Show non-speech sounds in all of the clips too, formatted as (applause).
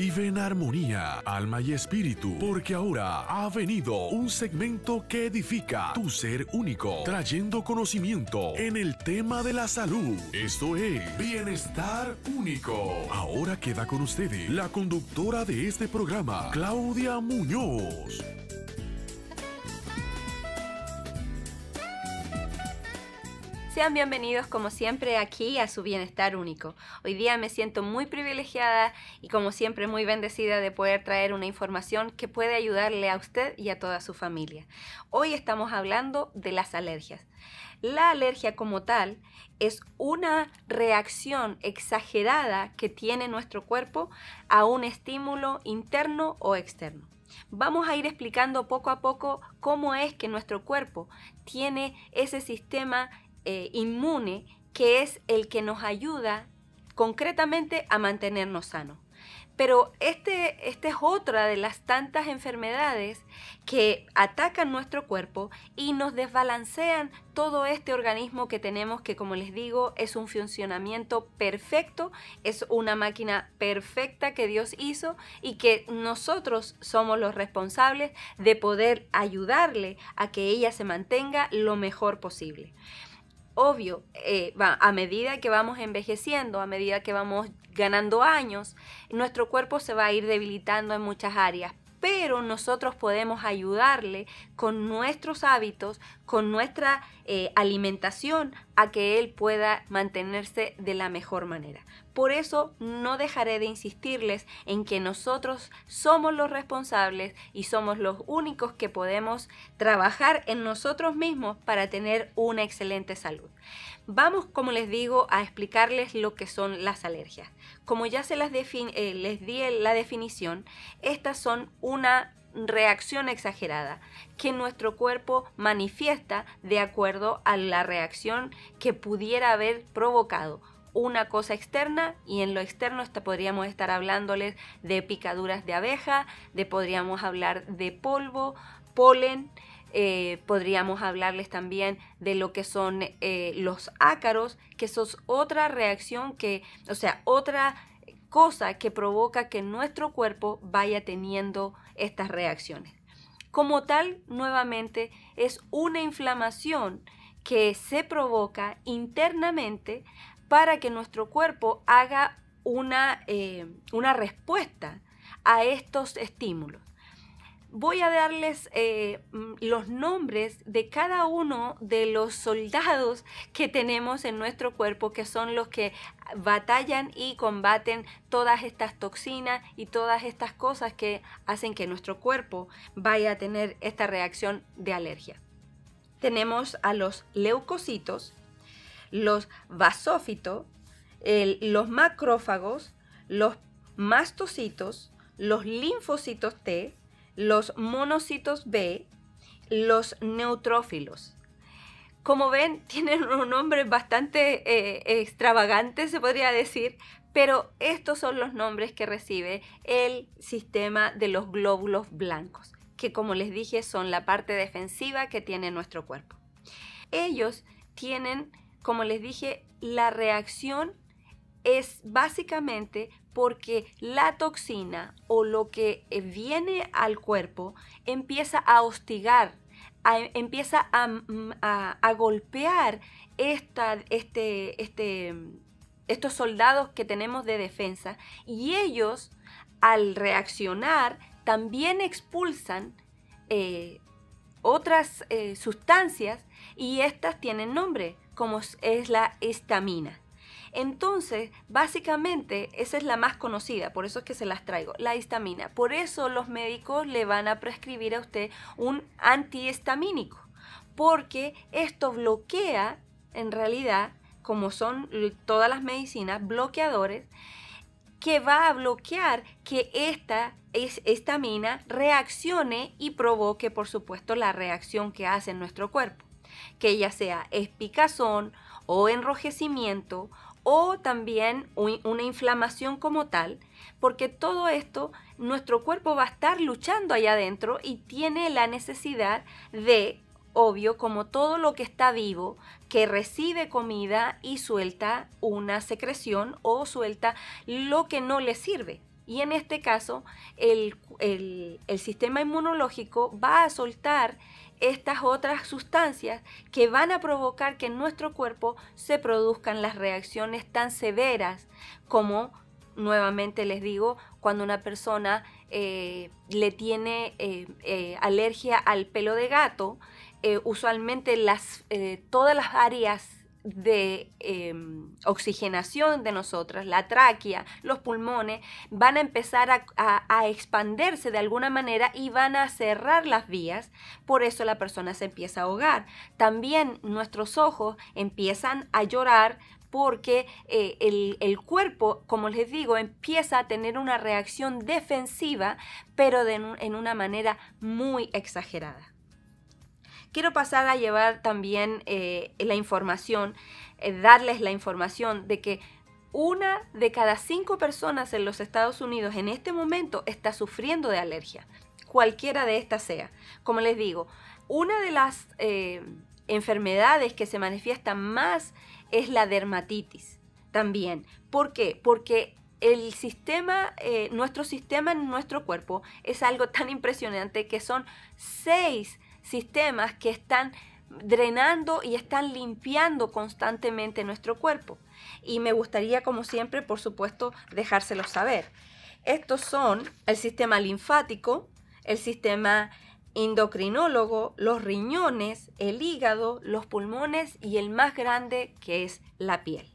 Vive en armonía, alma y espíritu, porque ahora ha venido un segmento que edifica tu ser único, trayendo conocimiento en el tema de la salud. Esto es Bienestar Único. Ahora queda con ustedes la conductora de este programa, Claudia Muñoz. Sean bienvenidos como siempre aquí a su bienestar único. Hoy día me siento muy privilegiada y como siempre muy bendecida de poder traer una información que puede ayudarle a usted y a toda su familia. Hoy estamos hablando de las alergias. La alergia como tal es una reacción exagerada que tiene nuestro cuerpo a un estímulo interno o externo. Vamos a ir explicando poco a poco cómo es que nuestro cuerpo tiene ese sistema eh, inmune que es el que nos ayuda concretamente a mantenernos sanos. Pero este, esta es otra de las tantas enfermedades que atacan nuestro cuerpo y nos desbalancean todo este organismo que tenemos que, como les digo, es un funcionamiento perfecto, es una máquina perfecta que Dios hizo y que nosotros somos los responsables de poder ayudarle a que ella se mantenga lo mejor posible obvio, eh, a medida que vamos envejeciendo, a medida que vamos ganando años, nuestro cuerpo se va a ir debilitando en muchas áreas, pero nosotros podemos ayudarle con nuestros hábitos, con nuestra eh, alimentación, a que él pueda mantenerse de la mejor manera. Por eso no dejaré de insistirles en que nosotros somos los responsables y somos los únicos que podemos trabajar en nosotros mismos para tener una excelente salud. Vamos, como les digo, a explicarles lo que son las alergias. Como ya se las eh, les di la definición, estas son una reacción exagerada que nuestro cuerpo manifiesta de acuerdo a la reacción que pudiera haber provocado una cosa externa y en lo externo podríamos estar hablándoles de picaduras de abeja, de podríamos hablar de polvo, polen, eh, podríamos hablarles también de lo que son eh, los ácaros, que eso es otra reacción que, o sea, otra cosa que provoca que nuestro cuerpo vaya teniendo estas reacciones. Como tal, nuevamente, es una inflamación que se provoca internamente para que nuestro cuerpo haga una, eh, una respuesta a estos estímulos voy a darles eh, mm, los nombres de cada uno de los soldados que tenemos en nuestro cuerpo, que son los que batallan y combaten todas estas toxinas y todas estas cosas que hacen que nuestro cuerpo vaya a tener esta reacción de alergia. Tenemos a los leucocitos, los basófitos, los macrófagos, los mastocitos, los linfocitos T, los monocitos B, los neutrófilos. Como ven, (laughs) tienen un nombre bastante eh, extravagante, se podría decir, pero estos son los nombres que recibe el sistema de los glóbulos blancos, que como les dije son la parte defensiva que tiene nuestro cuerpo. Ellos tienen, como les dije, la reacción es básicamente porque la toxina o lo que eh, viene al cuerpo empieza a hostigar, empieza mm, a, golpear esta, este, este, estos soldados que tenemos de defensa y ellos al reaccionar también expulsan eh, otras eh, sustancias y estas tienen nombre como es la estamina. Entonces, básicamente, esa es la más conocida, por eso es que se las traigo, la histamina. Por eso los médicos le van a prescribir a usted un antihistamínico, porque esto bloquea, en realidad, como son todas las medicinas, bloqueadores, que va a bloquear que esta histamina reaccione y provoque, por supuesto, la reacción que hace en nuestro cuerpo, que ya sea espicazón o enrojecimiento o también una inflamación como tal, porque todo esto nuestro cuerpo va a estar luchando allá adentro y tiene la necesidad de, obvio, como todo lo que está vivo, que recibe comida y suelta una secreción o suelta lo que no le sirve. Y en este caso, el, el sistema inmunológico va a soltar estas otras sustancias que van a provocar que en nuestro cuerpo se produzcan las reacciones tan severas como nuevamente les digo, cuando una persona eh, le tiene eh, eh, alergia al pelo de gato, usualmente las, todas las áreas de em, oxigenación de nosotras, la tráquea, los pulmones, van a empezar a, a, expandirse de alguna manera y van a cerrar las vías, por eso la persona se empieza a ahogar. También nuestros ojos empiezan a llorar porque eh, el, cuerpo, como les digo, empieza a tener una reacción defensiva, pero en una manera muy exagerada. Quiero pasar a llevar también eh, la información, eh, darles la información de que una de cada cinco personas en los Estados Unidos en este momento está sufriendo de alergia, cualquiera de estas sea. Como les digo, una de las enfermedades que se manifiestan más es la dermatitis también. ¿Por qué? Porque el sistema, eh, nuestro sistema en nuestro cuerpo es algo tan impresionante que son seis sistemas que están drenando y están limpiando constantemente nuestro cuerpo. Y me gustaría, como siempre, por supuesto, dejárselo saber. Estos son el sistema linfático, el sistema endocrinólogo, los riñones, el hígado, los pulmones y el más grande que es la piel.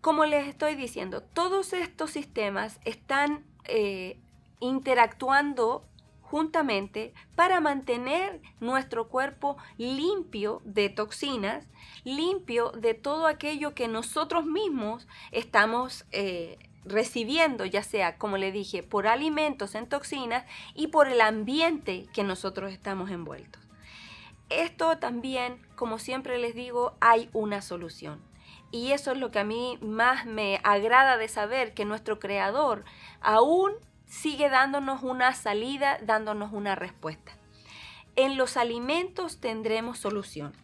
Como les estoy diciendo, todos estos sistemas están eh, interactuando juntamente para mantener nuestro cuerpo limpio de toxinas, limpio de todo aquello que nosotros mismos estamos eh, recibiendo, ya sea, como le dije, por alimentos en toxinas y por el ambiente que nosotros estamos envueltos. Esto también, como siempre les digo, hay una solución. Y eso es lo que a mí más me agrada de saber, que nuestro creador aún sigue dándonos una salida, dándonos una respuesta. En los alimentos tendremos solución.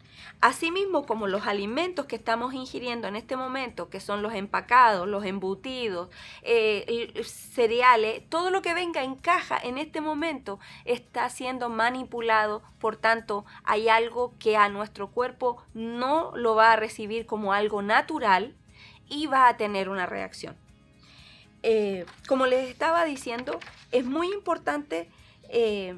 Asimismo como los alimentos que estamos ingiriendo en este momento, que son los empacados, los embutidos, eh, cereales, todo lo que venga en caja en este momento está siendo manipulado, por tanto hay algo que a nuestro cuerpo no lo va a recibir como algo natural y va a tener una reacción. Eh, como les estaba diciendo, es muy importante eh,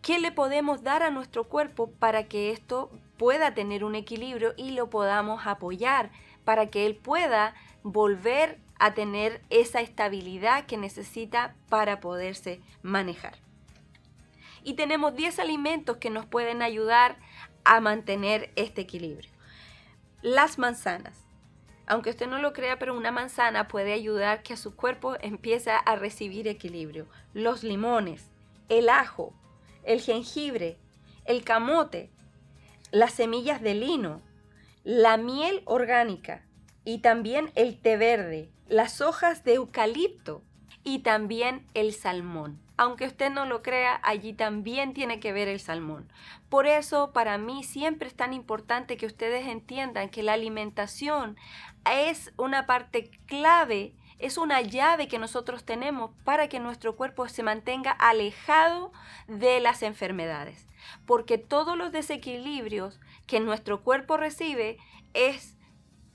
qué le podemos dar a nuestro cuerpo para que esto pueda tener un equilibrio y lo podamos apoyar para que él pueda volver a tener esa estabilidad que necesita para poderse manejar. Y tenemos 10 alimentos que nos pueden ayudar a mantener este equilibrio. Las manzanas. Aunque usted no lo crea, pero una manzana puede ayudar que a su cuerpo empiece a recibir equilibrio. Los limones, el ajo, el jengibre, el camote, las semillas de lino, la miel orgánica y también el té verde, las hojas de eucalipto y también el salmón. Aunque usted no lo crea, allí también tiene que ver el salmón. Por eso para mí siempre es tan importante que ustedes entiendan que la alimentación es una parte clave es una llave que nosotros tenemos para que nuestro cuerpo se mantenga alejado de las enfermedades. Porque todos los desequilibrios que nuestro cuerpo recibe es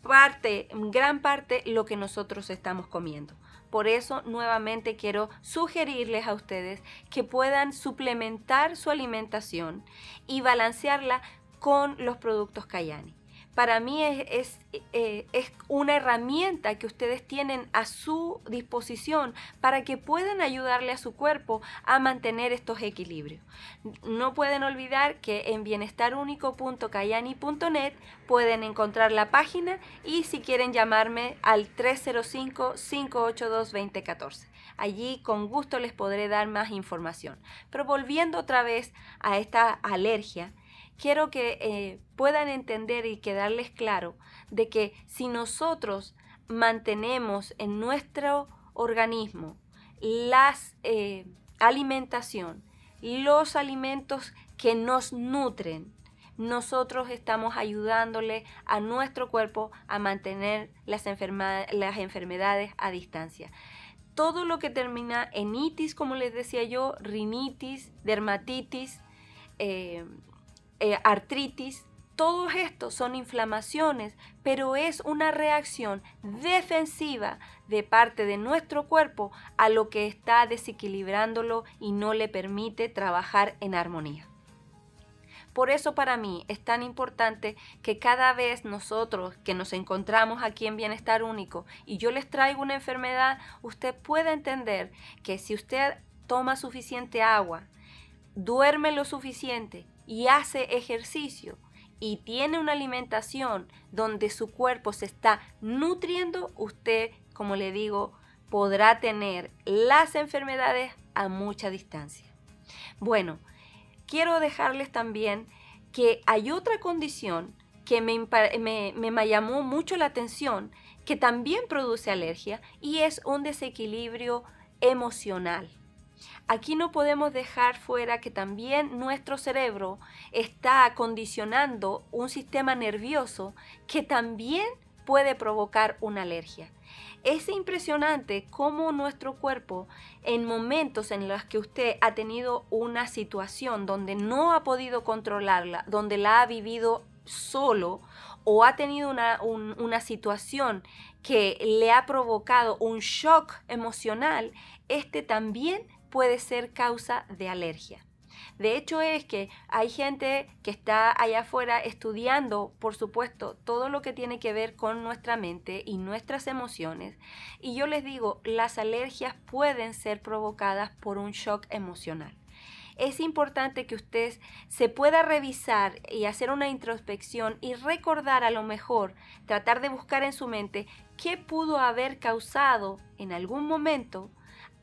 parte, gran parte, lo que nosotros estamos comiendo. Por eso nuevamente quiero sugerirles a ustedes que puedan suplementar su alimentación y balancearla con los productos Kayani para mí es, eh, es, una herramienta que ustedes tienen a su disposición para que puedan ayudarle a su cuerpo a mantener estos equilibrios. No pueden olvidar que en bienestarunico.cayani.net pueden encontrar la página y si quieren llamarme al 305-582-2014. Allí con gusto les podré dar más información. Pero volviendo otra vez a esta alergia, quiero que eh, puedan entender y quedarles claro de que si nosotros mantenemos en nuestro organismo la eh, alimentación, los alimentos que nos nutren, nosotros estamos ayudándole a nuestro cuerpo a mantener las, las enfermedades a distancia. todo lo que termina en itis, como les decía yo, rinitis, dermatitis, eh, eh, artritis, todos estos son inflamaciones, pero es una reacción defensiva de parte de nuestro cuerpo a lo que está desequilibrándolo y no le permite trabajar en armonía. Por eso para mí es tan importante que cada vez nosotros que nos encontramos aquí en Bienestar Único y yo les traigo una enfermedad, usted pueda entender que si usted toma suficiente agua, duerme lo suficiente y hace ejercicio, y tiene una alimentación donde su cuerpo se está nutriendo, usted, como le digo, podrá tener las enfermedades a mucha distancia. Bueno, quiero dejarles también que hay otra condición que me, me, me, llamó mucho la atención, que también produce alergia, y es un desequilibrio emocional. Aquí no podemos dejar fuera que también nuestro cerebro está condicionando un sistema nervioso que también puede provocar una alergia. Es impresionante cómo nuestro cuerpo, en momentos en los que usted ha tenido una situación donde no ha podido controlarla, donde la ha vivido solo o ha tenido una, una situación que le ha provocado un shock emocional, este también puede ser causa de alergia. De hecho es que hay gente que está allá afuera estudiando, por supuesto, todo lo que tiene que ver con nuestra mente y nuestras emociones. Y yo les digo, las alergias pueden ser provocadas por un shock emocional. Es importante que usted se pueda revisar y hacer una introspección y recordar a lo mejor, tratar de buscar en su mente qué pudo haber causado en algún momento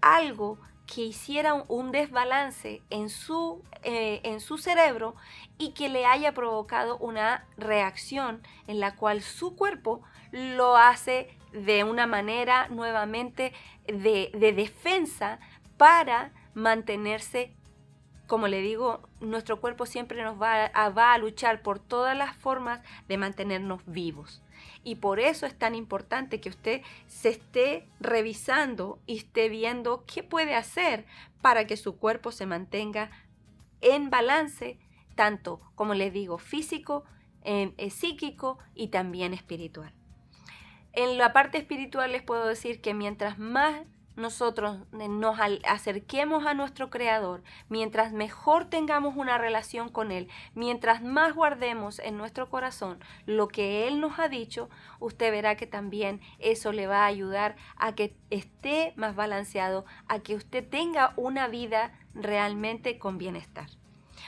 algo que hiciera un desbalance en su, eh, en su cerebro y que le haya provocado una reacción en la cual su cuerpo lo hace de una manera nuevamente de, de defensa para mantenerse como le digo, nuestro cuerpo siempre nos va a, va a, luchar por todas las formas de mantenernos vivos. Y por eso es tan importante que usted se esté revisando y esté viendo qué puede hacer para que su cuerpo se mantenga en balance, tanto, como les digo, físico, eh, psíquico y también espiritual. En la parte espiritual les puedo decir que mientras más nosotros nos acerquemos a nuestro Creador, mientras mejor tengamos una relación con Él, mientras más guardemos en nuestro corazón lo que Él nos ha dicho, usted verá que también eso le va a ayudar a que esté más balanceado, a que usted tenga una vida realmente con bienestar.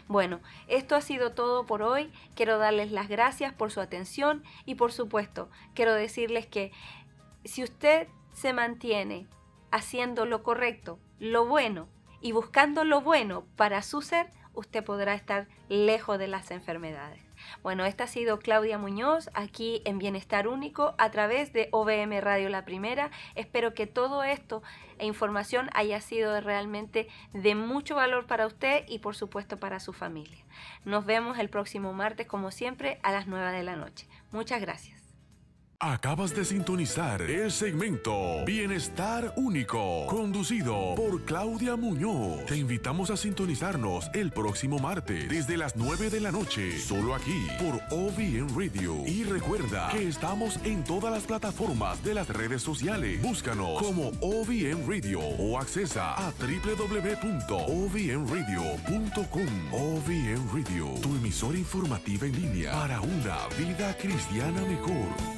Bueno, esto ha sido todo por hoy. Quiero darles las gracias por su atención y por supuesto quiero decirles que si usted se mantiene haciendo lo correcto, lo bueno y buscando lo bueno para su ser, usted podrá estar lejos de las enfermedades. Bueno, esta ha sido Claudia Muñoz aquí en Bienestar Único a través de OBM Radio La Primera. Espero que todo esto e información haya sido realmente de mucho valor para usted y por supuesto para su familia. Nos vemos el próximo martes como siempre a las 9 de la noche. Muchas gracias. Acabas de sintonizar el segmento Bienestar Único, conducido por Claudia Muñoz. Te invitamos a sintonizarnos el próximo martes desde las 9 de la noche, solo aquí por OVN Radio. Y recuerda que estamos en todas las plataformas de las redes sociales. Búscanos como OVN Radio o accesa a www.ovnradio.com. OVN Radio, tu emisora informativa en línea para una vida cristiana mejor.